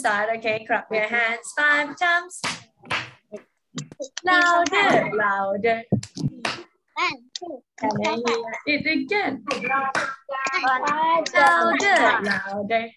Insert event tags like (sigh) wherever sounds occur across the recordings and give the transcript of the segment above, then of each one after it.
start. Okay, clap your hands five times. Louder, louder. One, two, Can I hear it again? Louder, louder.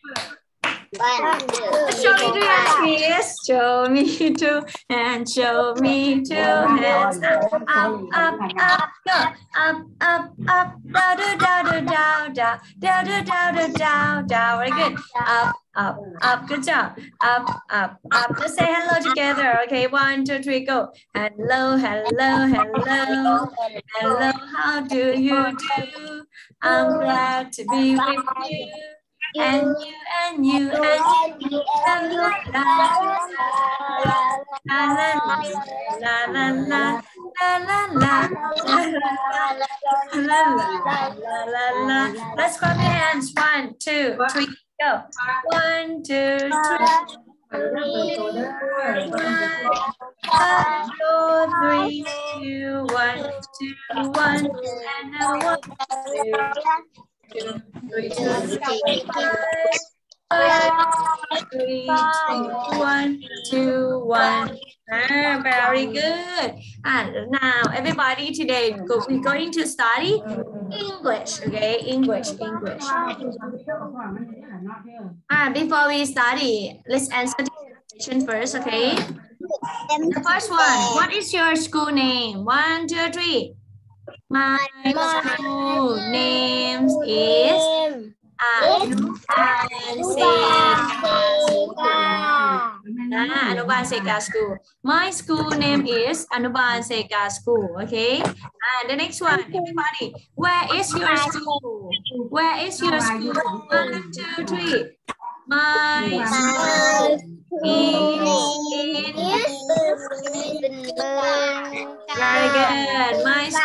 One, two, Show me two hands, please. Show me two hands. Show me two hands. Up, up, up, go. Up, up, up. Down, down, down, down, down, down, down, down, down, down, down. Very good. Up, up, up. Good job. Up, up, up. Let's say hello together. Okay, one, two, three, go. Hello, hello, hello. Hello, how do you do? I'm glad to be with you. And you, and you, and you. La la la la la la la la la la la la la la. Let's clap your hands. One, two, three, go. One, two, three. One, two, three, two, one, two, one, and a one, two, three, two, one, two, one. Very good. And now, everybody, today go, we're going to study English. Okay, English, English. Ah, before we study, let's answer the question first. Okay. The first one. What is your school name? One, two, three. My school name is Anuban Seka School. My school name is Anuban Seka School. Okay. And the next one, everybody. Where is your school? Where is your school? One, two, three. My school is Very good. My in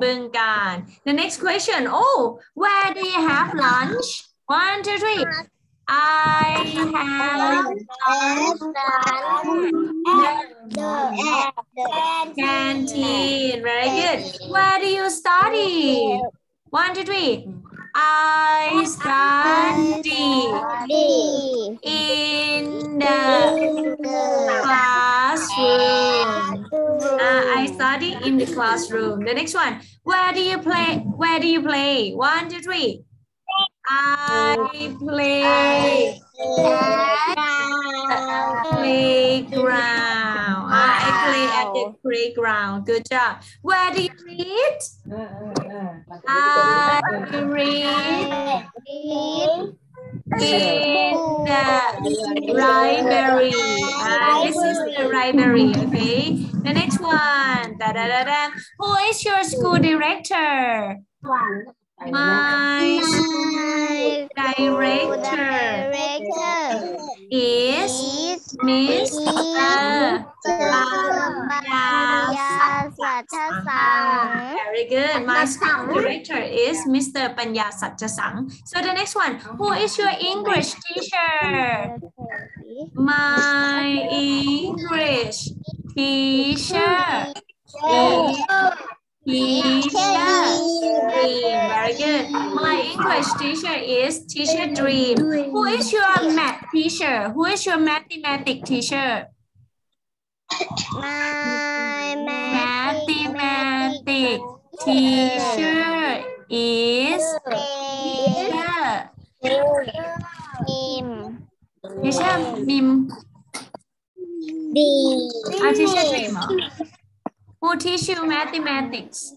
Bueng Kan. The next question. Oh, where do you have lunch? One, two, three. I have lunch at the canteen. Very good. Where do you study? One, two, three. I study in the classroom. Uh, I study in the classroom. The next one. Where do you play? Where do you play? One, two, three. I play at the playground. I play at the playground. Good job. Where do you read? I read in the library. Ah, this is the library, okay? The next one. Da, da, da, da. Who is your school director? My school director is Mr. Very good. My school director is Mr. Panya Satchasang. So the next one, who is your English teacher? My English teacher is teacher Dream. Very good. My English teacher is teacher Dream. Who is your math teacher? Who is your mathematics teacher? My Mathematics teacher is teacher. Teacher Bim. Ah, teacher Dream. Who teach you mathematics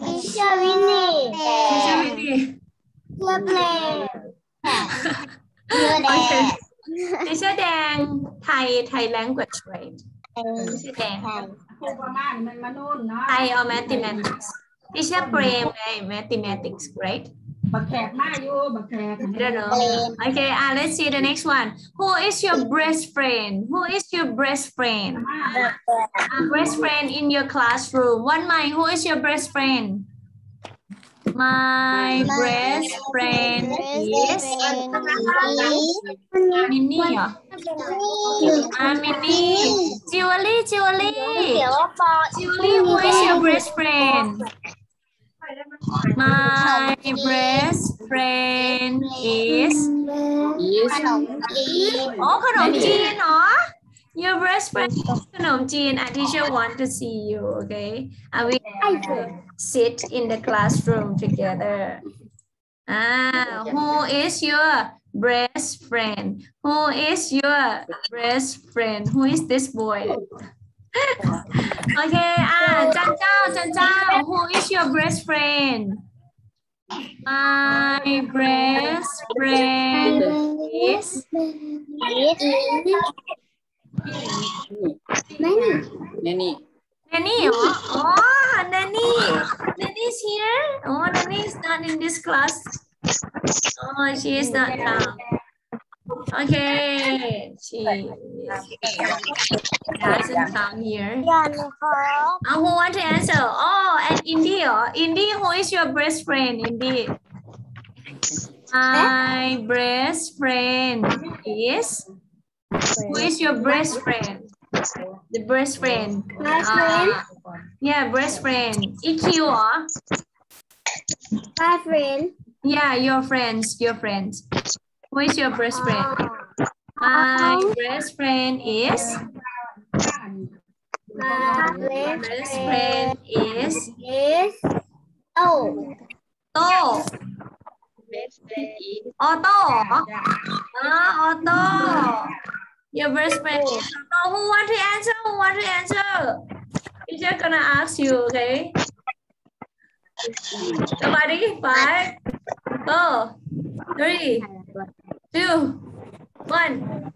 Teacher Winnie Teacher Winnie Teacher Blaine Teacher Dan Teacher Dan Thai Thai language right Teacher Dan Thai or mathematics Teacher Prem right mathematics right บักแขกมาอยู่บักแขก I don't know. Okay, uh, let's see the next one. Who is your best friend? Who is your best friend? มา A best friend in your classroom. One mind. Who is your best friend? My best friend is Minnie. เหรอ Ah, Minnie. Julie, Julie. เดี๋ยวปอ Julie, who is your best friend? My best friend is is ขนมจีน อ๋อขนมจีนเหรอ Your best friend is ขนมจีน A teacher want to see you okay Are we sit in the classroom together Ah, who is your best friend Who is your best friend Who is this boy (laughs) okay, ah, Chan Chao, Chan Chao, who is your best friend? My best friend is Nanny. Nanny. Nanny, oh, oh Nanny. Nanny is here. Oh, Nanny is not in this class. Oh, she is not now. Okay, she doesn't come here. Uh, who want to answer? Oh, and Indy. Oh. Indy, who is your best friend? Indy. My best friend is. Who is your best friend? The best friend. Best ah. friend. Uh, yeah, best friend. EQ. Uh? Oh. My friend. Yeah, your friends, your friends. Who is your best friend? Uh, my best friend is? My best friend is? Is? Oh. Oh. Otto. Ah, Otto. Your best friend is Otto. Who want to answer? Who want to answer? He's just gonna ask you, okay? Somebody, five, four, three, two one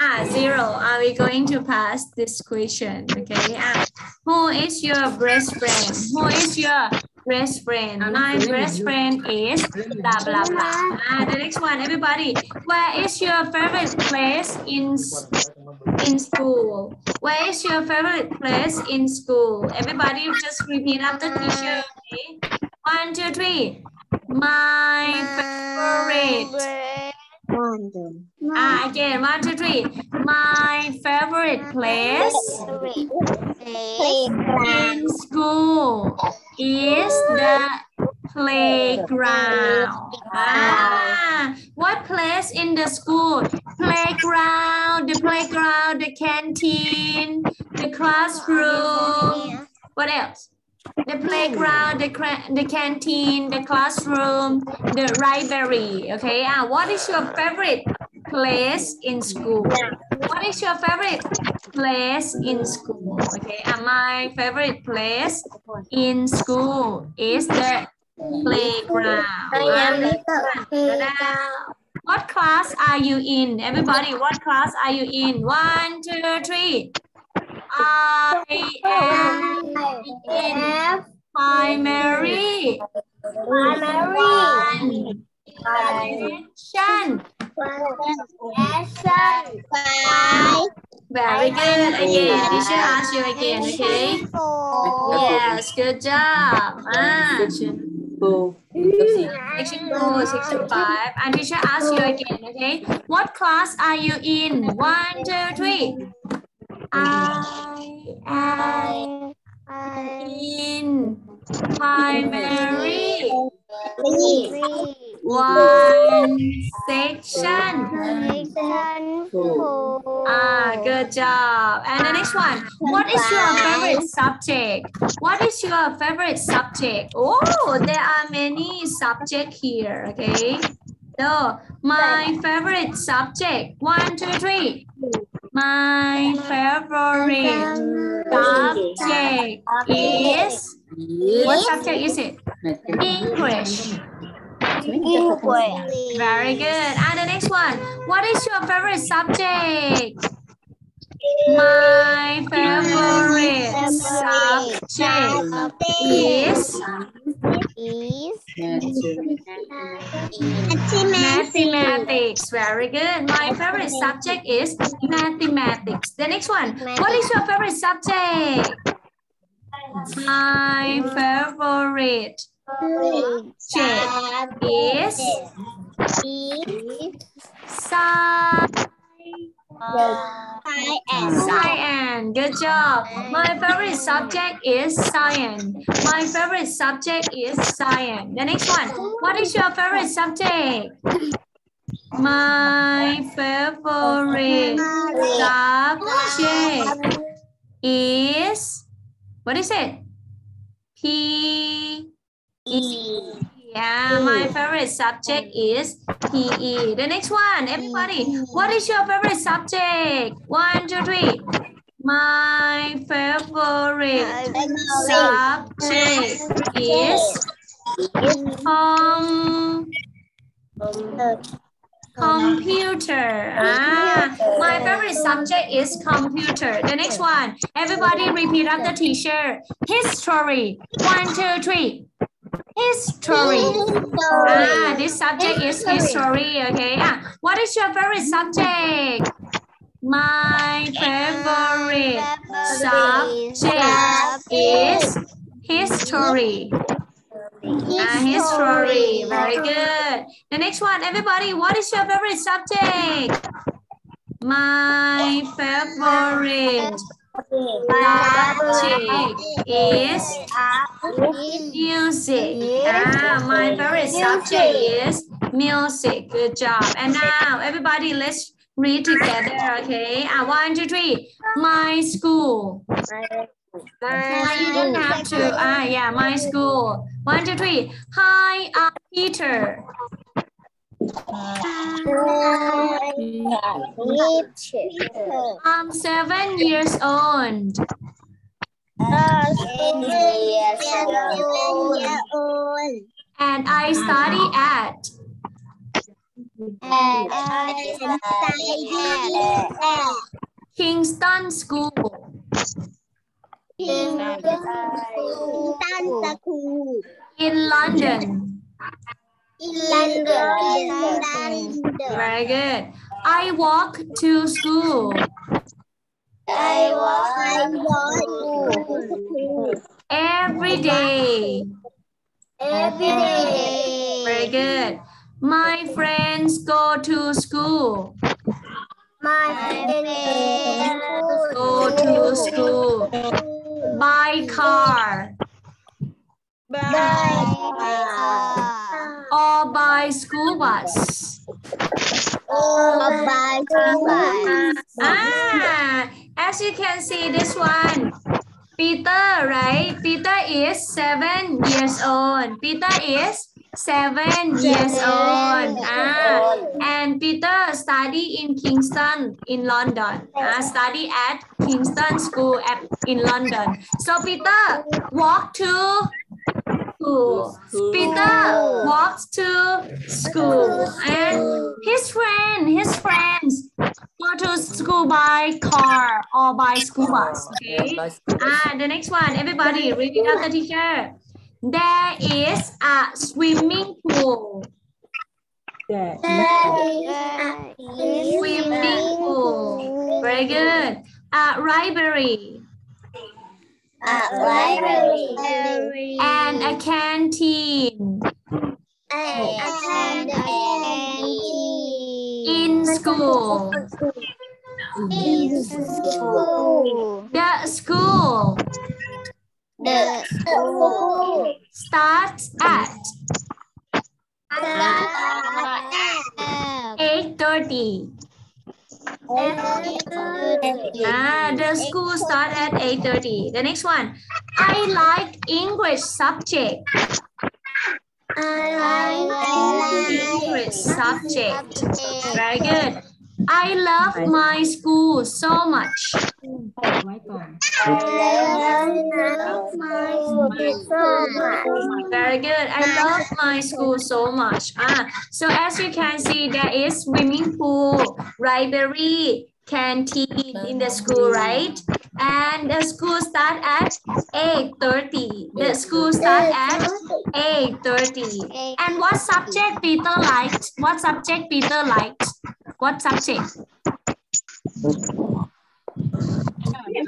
ah zero are we going to pass this question okay ah who is your best friend who is your best friend my best friend is blah blah blah. Ah, the next one, everybody. Where is your favorite place in in school? Where is your favorite place in school? Everybody, just repeat after teacher. Okay? One, two, three. My favorite. Ah, again. One, two, three. My favorite place in school is the playground. Ah, what place in the school? Playground, the playground, the canteen, the classroom. What else? The playground, the, the canteen, the classroom, the library. Okay, ah, what is your favorite place in school? What is your favorite place in school? Okay, ah, my favorite place in school is the playground. What class are you in? Everybody, what class are you in? One, two, three. I am in primary primary section. lesson five Very good. Again, teacher ask you again, okay? Yes, good job. Ah, section two, section five. And teacher ask you again, okay? What class are you in? One, two, three. I am in primary one section. four Ah, good job. And the next one. What is your favorite subject? What is your favorite subject? Oh, there are many subjects here. Okay. So, my favorite subject. One, two, three. My favorite subject is. What subject is it? English. English Very good. And the next one. What is your favorite subject? My favorite subject is is mathematics. Very good. My favorite subject is mathematics. The next one. What is your favorite subject? My favorite subject is science. Science. Good job. My favorite subject is science. My favorite subject is science. The next one. What is your favorite subject? My favorite subject is what is it? P E. Yeah, my favorite subject is PE. The next one, everybody. What is your favorite subject? One, two, three. My favorite subject is com computer. Ah, my favorite subject is computer. The next one, everybody repeat after the teacher. History. One, two, three. History. Ah, this subject is history. Okay. Ah, what is your favorite subject? My favorite subject is history. Ah, history. Very good. The next one, everybody, what is your favorite subject? My favorite subject is music. Ah, my favorite subject is music. Good job. And now, everybody, let's read together. Okay. Ah, one, two, three. My school. You don't have to. Ah, yeah, my school. One, two, three. Hi, I'm Peter. I'm seven years old. And I study at Kingston School. in London. Very good. I walk to school I walk to school Every day. Every day. Very good. My friends go to school. My friends go to school By car. by car or by school bus. Or by school bus. Ah, as you can see, this one, Peter, right? Peter is seven years old. Peter is seven years old. Ah, and Peter study in Kingston in London. Ah, study at Kingston School at in London. So Peter walk to school. Peter walks to school, and his friend, his friends go to school by car or by school bus. Okay. Ah, the next one, everybody, read out the teacher. There is a swimming pool. There is a Swimming pool. Very good. A library and a canteen A canteen. in school. In school. The school starts at 8.30. Ah, the school start at 8.30. The next one. I like English subject. I like English subject. Very good. I love my school so much. I love my school so much. Very good. I love my school so much. Ah, so as you can see, there is swimming pool, library, canteen in the school, right? And the school start at 8.30. The school start at 8.30. And what subject Peter liked? What subject Peter liked? What subject?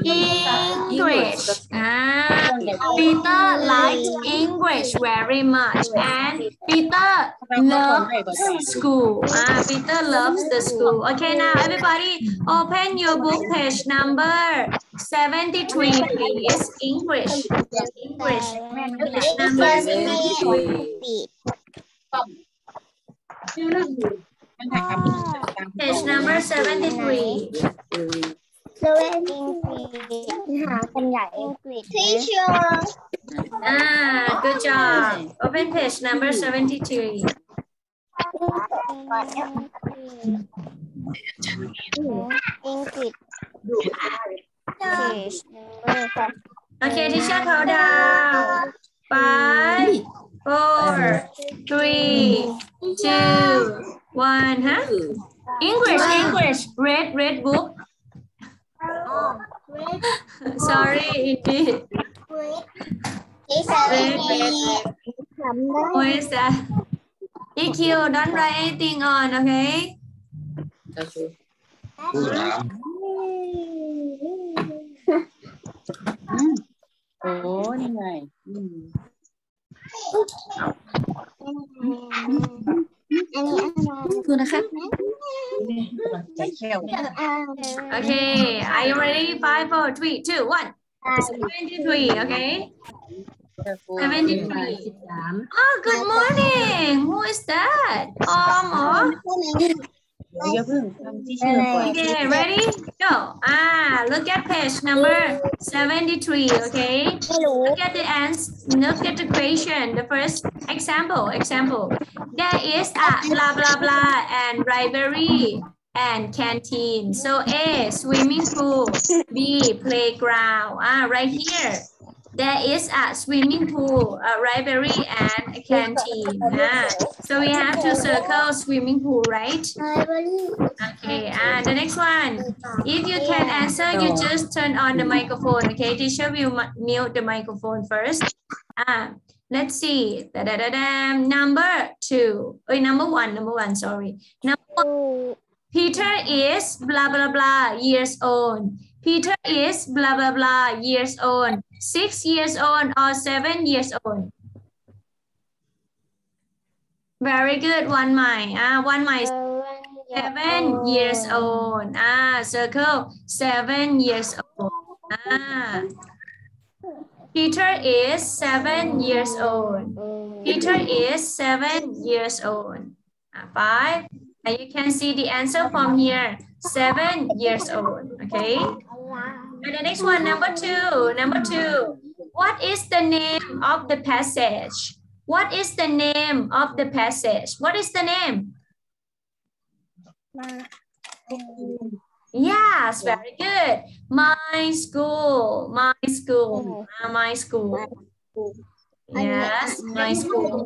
English. Ah, Peter liked English very much, and Peter loves school. Ah, Peter loves the school. Okay, now everybody, open your book page number 73 please English English page number 73 page number 73 เซเว่นหากันใหญ่อังกฤษ teacher ah good job open page number 73 อังกฤษ page number Okay, teacher count down. don't write anything on, okay? That's true. Ủa như này. Thưa nó khác. Okay, are you ready? Five, four, three, two, one. Twenty-three, okay? 73. Oh, good morning. Who is that? Oh, Okay, ready? Go. Ah, look at page number 73, okay? Look at the answer. look at the question. The first example, example. There is a blah blah blah and library and canteen. So A, swimming pool, B, playground. Ah, right here there is a swimming pool, a library, and a canteen. Ah, so we have to circle swimming pool, right? Okay, ah, the next one. If you can answer, you just turn on the microphone, okay? Teacher will mute the microphone first. Ah, let's see. Da -da -da -da. Number two. Oh, number one, number one, sorry. Number one. Peter is blah, blah, blah years old. Peter is blah blah blah years old. Six years old or seven years old. Very good. One mile. Ah, one mile. Seven years old. Ah, circle. Seven years old. Ah. Peter is seven years old. Peter is seven years old. Ah, Five. And you can see the answer from here. Seven years old. Okay. And the next one, number two. Number two. What is the name of the passage? What is the name of the passage? What is the name? Yes, very good. My school, my school, ah, my school. Yes, my school.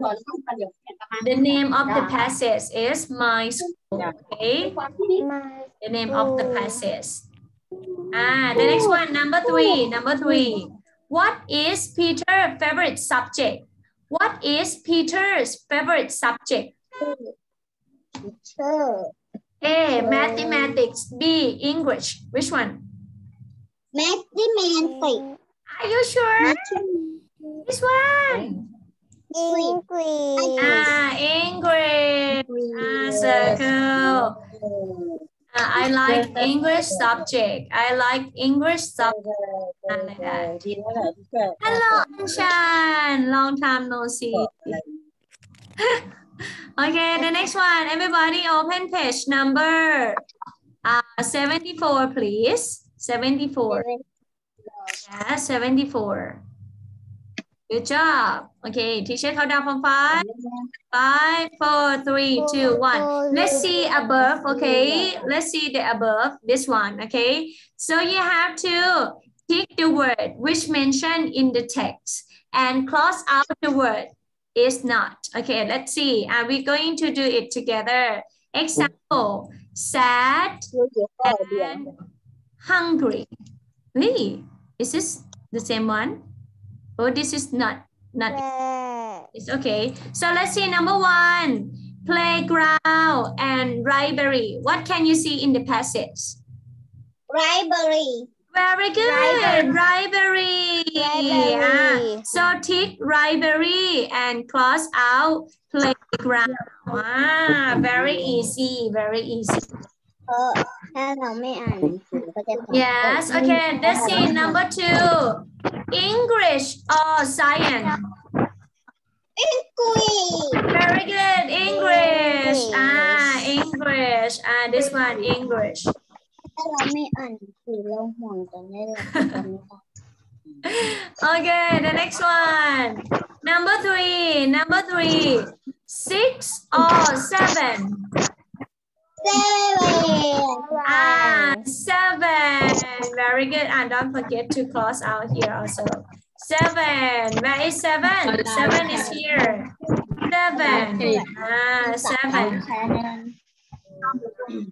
The name of the passage is my school. Okay, the name of the passage. Ah, the next one, number three, number three. What is Peter's favorite subject? What is Peter's favorite subject? Peter. A, eh, mathematics. B, English. Which one? Mathematics. Are you sure? This one. English. Ah, English. Ah, circle. Uh, I like English (laughs) subject. I like English subject. Hello, Anshan. Long time no see. (laughs) okay, the next one. Everybody open page number uh, 74, please. 74. Yeah, 74. Good job. Okay, teacher count down from five. Five, four, three, two, one. Let's see above, okay? Let's see the above, this one, okay? So you have to take the word which mentioned in the text and cross out the word is not. Okay, let's see. Are we going to do it together? Example, sad and hungry. Really? Is this the same one? Oh, this is not, not, it's okay. So let's see number one, playground and library. What can you see in the passage? Library. Very good. Rivalry. Yeah. So tick rivalry and cross out playground. Ah, very easy. Very easy. Yes, okay. Let's see number two. English or science? กุย Very good. English. Ah, English. Ah, this one English. (laughs) ถ้าเราไม่อ่านหนังสือเราห่วงจะไม่หลับกันไม่ได้ Okay, the next one. Number three. Number three. Six or seven? Seven. Ah, seven. Very good. And don't forget to cross out here also. Seven. Where is seven? Seven is here. Seven. Ah, seven.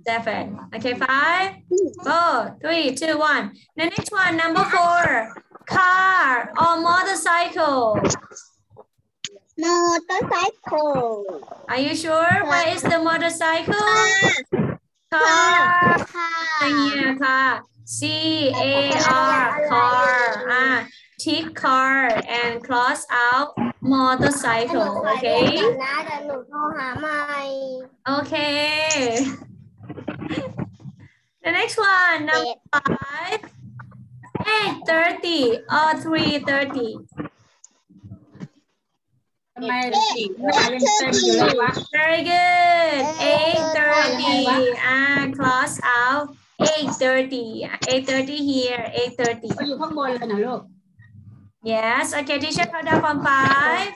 Seven. Okay, five, four, three, two, one. The next one, number four. Car or motorcycle. Motorcycle. Are you sure? What is the motorcycle? Car. Car. Car. car. C A R car. Ah, Tick car and cross out motorcycle. Okay. Okay. (laughs) The next one, number five. 8.30 or 3.30. Very good. 8.30. Ah, close out. 8.30. 8.30 here. 8.30. Yes. Okay, teacher, count down from five.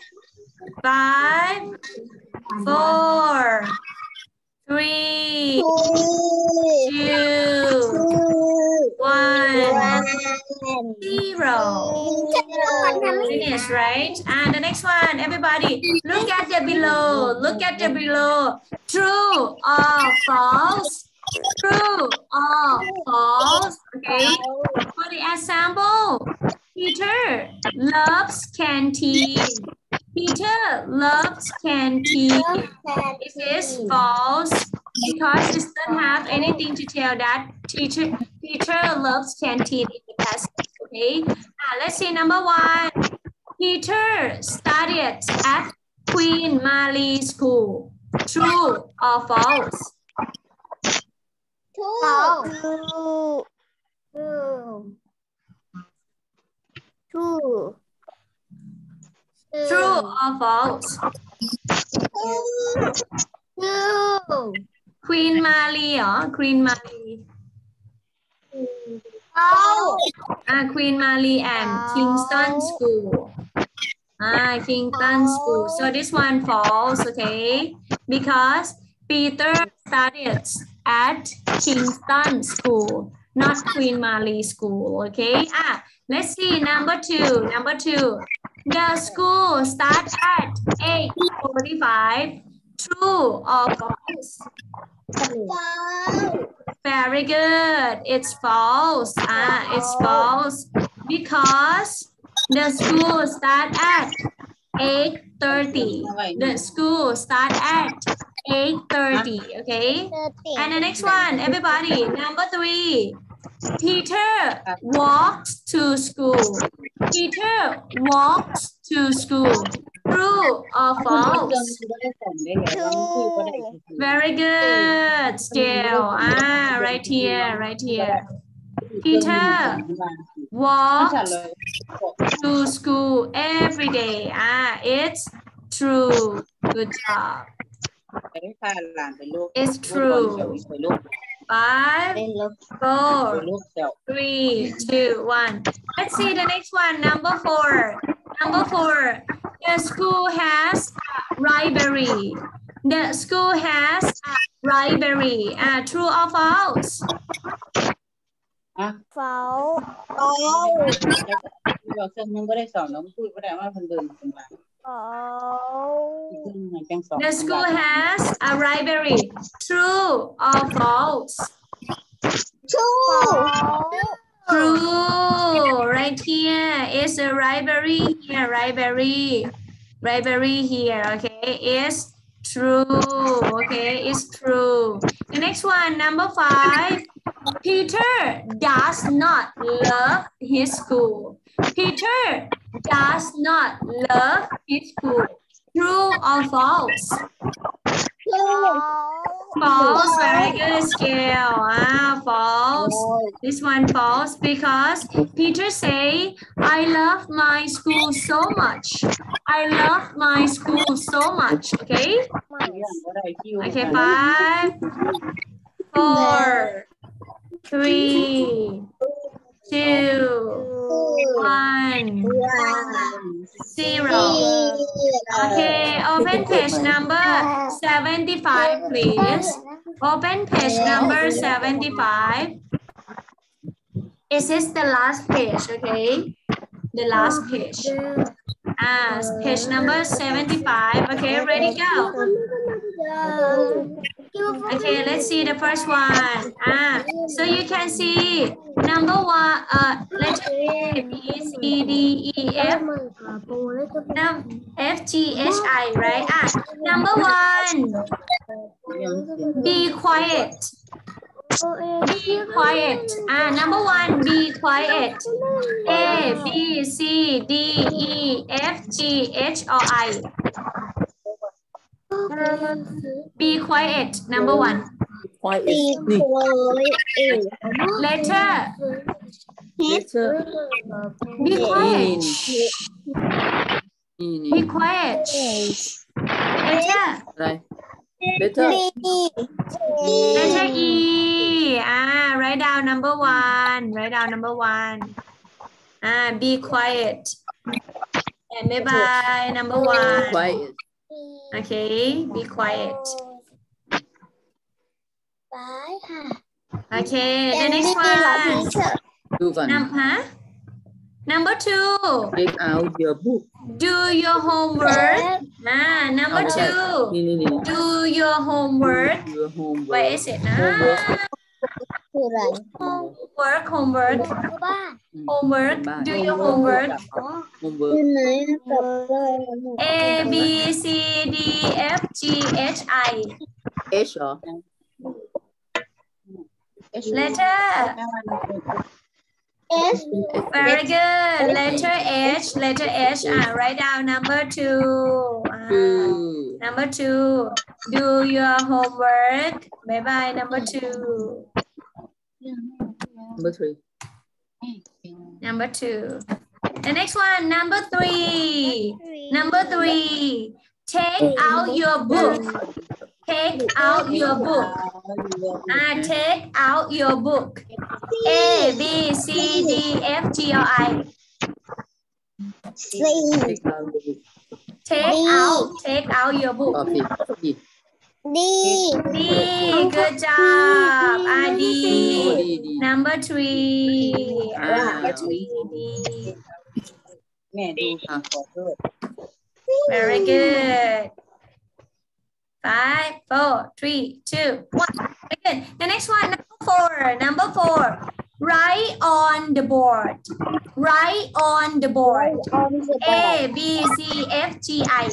Five. Four. Three. Two one, น zero. Finish, right? And the next one, everybody, look at the below. Look at the below. True or false? True or false? Okay. For the example, Peter loves canteen. Peter loves canteen. This is false because this doesn't have anything to tell that teacher teacher loves canteen in the past. Okay, now let's see number one. Peter studied at Queen Mary School. True or false? True. False. True. True. True or false? True. Queen Mary เหรอ Queen Mary เอา Ah, Queen Mary and Kingston School. Ah, Kingston School. So this one false, okay? Because Peter studied at Kingston School, not Queen Mary School, okay? Ah, let's see number two. Number two. The school starts at 8:45. True or false? Very good. It's false. Ah, it's false because the school start at 8.30. The school start at 8.30, okay? And the next one, everybody, number three. Peter walks to school. Peter walks to school. True or false? True. Very good. Still. Ah, right here, right here. Peter walks to school every day. Ah, it's true. Good job. It's true. Five, four, three, two, one. Let's see the next one, number four. Number four, the school has a library. The school has a library. Uh, true or false? Huh? False. False. The school has a library. True or false? True. False. True. Right here is a library here. Library. Library here. Okay. Is true. Okay. It's true. The next one, number five. Peter does not love his school. Peter does not love his school. True or false? False, very good skill. Ah, false. This one false because Peter say, I love my school so much. I love my school so much. Okay? Okay, five, four, three, two, one, zero. Okay, open page number 75, please. Open page number 75. Is this the last page, okay? The last page. Ah, page number 75. Okay, ready, go. Okay, let's see the first one. Ah, so you can see number one, uh, letter B, C, D, E, F, F, G, H, I, right? Ah, number one, be quiet. Be quiet. Ah, number one, be quiet. A, B, C, D, E, F, G, H, or I. Be quiet. Number one. Quiet. Be quiet. Letter. Letter. Be quiet. Be quiet. Letter. Letter. Letter E. Ah, write down number one. Write down number one. Ah, be quiet. And bye bye. Number one. Quiet. Okay, be quiet. Bye. Okay, the next one. Number huh? Number two. Take out your book. Do your homework. Ah, number two. Do your homework. Do your homework. Where is it? Ah. Homework, homework. Homework. Do your homework. A, B, C, D, F, G, H, I. Letter. H. Very good. Letter H. Letter H. Uh, write down number two. Uh, number two. Do your homework. Bye-bye, number two number three Number two. The next one. Number three. Number three. Take out your book. Take out your book. Ah, take out your book. A, B, C, D, F, G, or I. take out the book Take out. Take out your book. D. D. Good job, Adi. Number three. Ah, number three. Very good. Five, four, three, two, one. Very good. The next one, number four. Number four. Right on the board. Right on the board. A, B, C, F, G, I.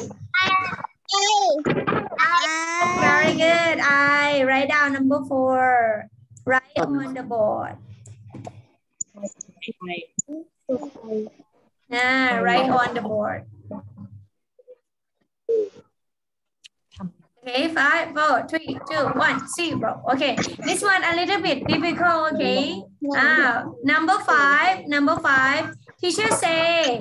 Very good. I write down number four. Write on the board. Ah, write on the board. Okay, five, four, three, two, one, zero. Okay, this one a little bit difficult. Okay. Ah, number five. Number five. Teacher say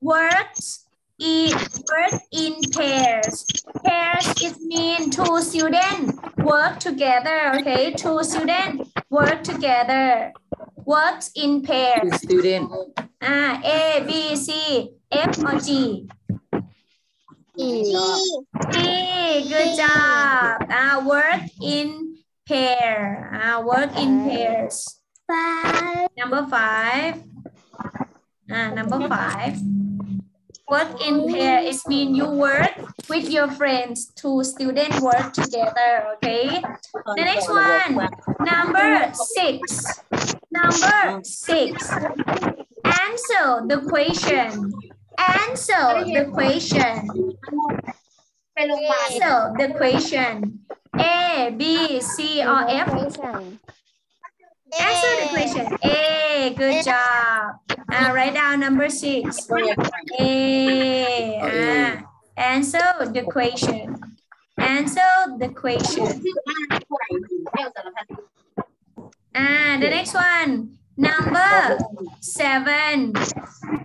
works in work in pairs. Pairs is mean two students work together. Okay, two students work together. Works in pairs. two student Ah, A, B, C, F or G. G, G. good job. Ah, work in pair. Ah, work in pairs. Five. Number five. Ah, number five. Work in pair is mean you work with your friends. Two students work together. Okay. The next one. Number six. Number six. Answer the question. Answer the question. Answer the question. A, B, C, or F. Answer the question. A, good job. Uh, write down number six. A. ah. answer the question. Answer the question. Ah, the next one. Number seven.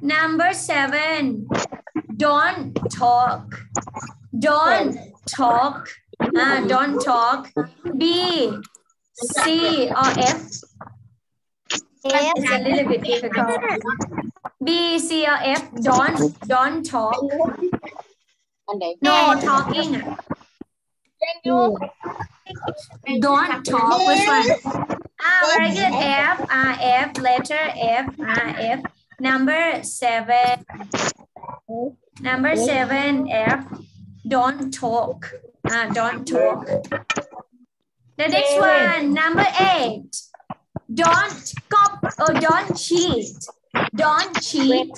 Number seven. Don't talk. Don't talk. Ah, don't talk. B, C, or F. F. A little bit difficult. B, C, or F. Don't, don't talk. No talking. Don't talk. Which one? Ah, very good. F, uh, F, letter F, uh, F. Number seven. Number seven, F. Don't talk. Uh, don't talk. The next one, number eight. Don't cop or don't cheat. Don't cheat.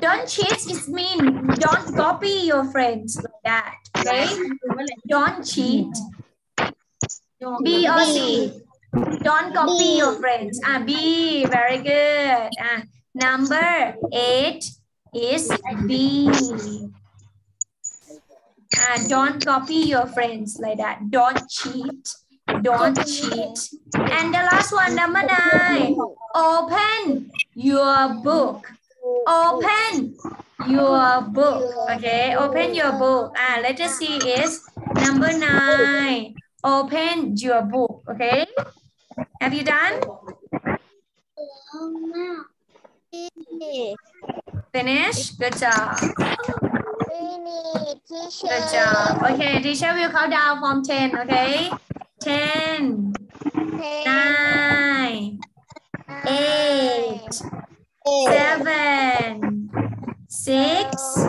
Don't cheat is mean don't copy your friends like that. Right? Don't cheat. B or C. Don't copy your friends. Ah, B. Very good. Ah, number eight is B. Ah, don't copy your friends like that. Don't cheat. Don't cheat. And the last one, number nine. Open your book. Open your book. Okay, open your book. Ah, letter C is number nine. Open your book. Okay. Have you done? Finish? Good job. Good job. Okay, teacher will count down from 10. Okay. 10, 9, 8, 7, 6,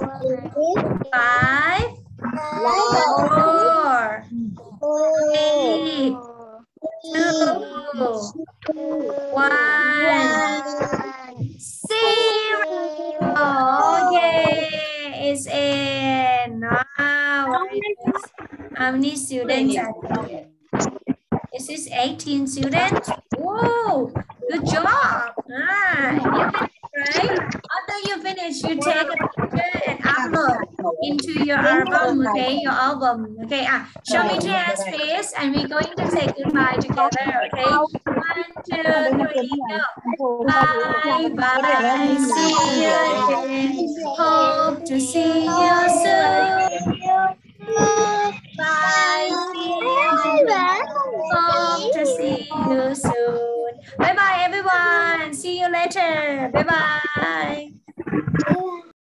5, 4, 3, 2, 1, 0. It's in. Wow. How many students are there? This is 18 students. Whoa, good job. Ah, you finished, right? After you finish, you take a picture and upload into your album, okay? Your album, okay? Ah, show me your hands, please, and we're going to say goodbye together, okay? One, two, three, go. Bye, bye. See you again. Hope to see you soon. Later. Bye bye.